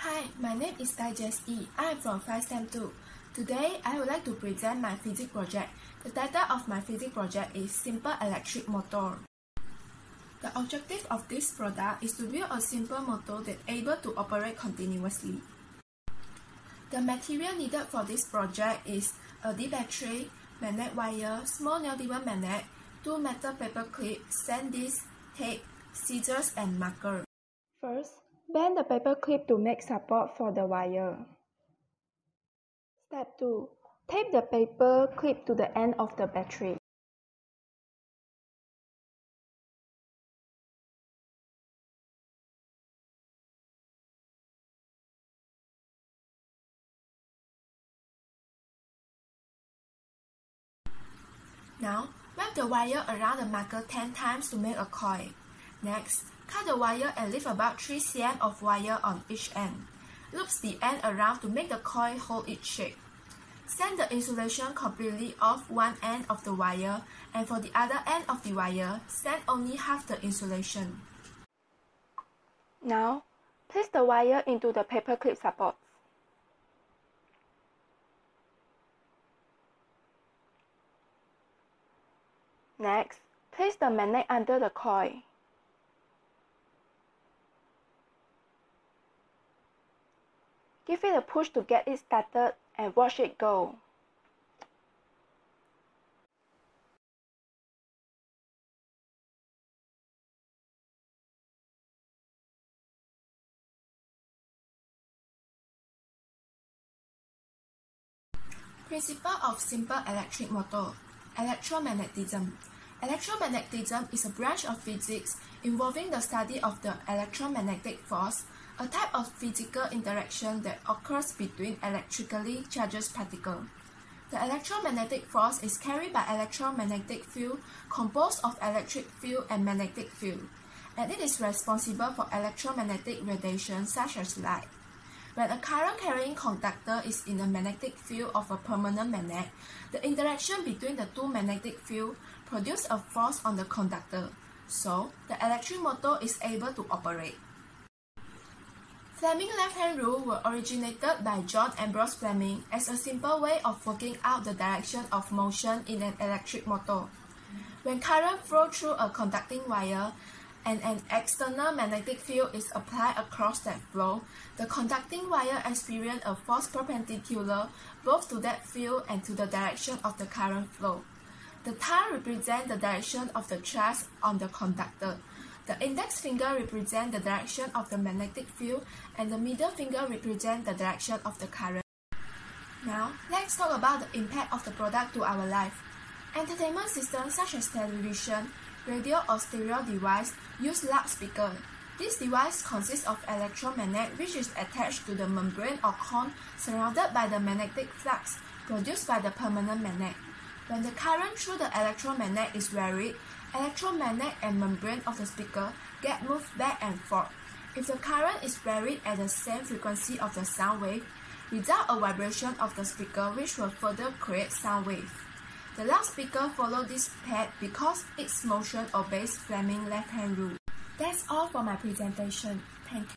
Hi, my name is Digest E. I am from 5 STEM 2. Today, I would like to present my physics project. The title of my physics project is Simple Electric Motor. The objective of this product is to build a simple motor that able to operate continuously. The material needed for this project is a D battery, magnet wire, small neodymium magnet, two metal paper clips, SanDisk, tape, scissors, and marker. First, bend the paper clip to make support for the wire. Step 2. Tape the paper clip to the end of the battery. Now, wrap the wire around the marker 10 times to make a coil. Next, cut the wire and leave about 3 cm of wire on each end. Loops the end around to make the coil hold its shape. Sand the insulation completely off one end of the wire and for the other end of the wire, sand only half the insulation. Now, place the wire into the paperclip supports. Next, place the magnet under the coil. Give it a push to get it started and watch it go. Principle of simple electric motor Electromagnetism Electromagnetism is a branch of physics involving the study of the electromagnetic force, a type of physical interaction that occurs between electrically charged particles. The electromagnetic force is carried by electromagnetic field composed of electric field and magnetic field, and it is responsible for electromagnetic radiation such as light. When a current-carrying conductor is in the magnetic field of a permanent magnet, the interaction between the two magnetic fields produces a force on the conductor, so the electric motor is able to operate. Fleming left-hand rule was originated by John Ambrose Fleming as a simple way of working out the direction of motion in an electric motor. When current flows through a conducting wire, and an external magnetic field is applied across that flow, the conducting wire experiences a force perpendicular both to that field and to the direction of the current flow. The thumb represents the direction of the charge on the conductor. The index finger represents the direction of the magnetic field and the middle finger represents the direction of the current. Now, let's talk about the impact of the product to our life. Entertainment systems such as television, radio or stereo device use loudspeaker. This device consists of electromagnet which is attached to the membrane or cone surrounded by the magnetic flux produced by the permanent magnet. When the current through the electromagnet is varied, electromagnet and membrane of the speaker get moved back and forth. If the current is varied at the same frequency of the sound wave, result a vibration of the speaker which will further create sound wave. The loudspeaker follows this path because its motion obeys Fleming's left-hand rule. That's all for my presentation. Thank you.